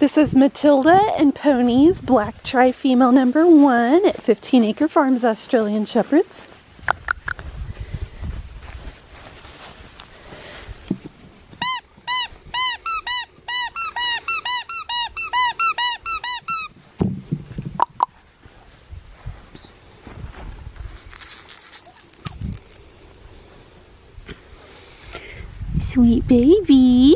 This is Matilda and Ponies Black Tri-Female number one at 15 Acre Farms Australian Shepherds. Sweet baby.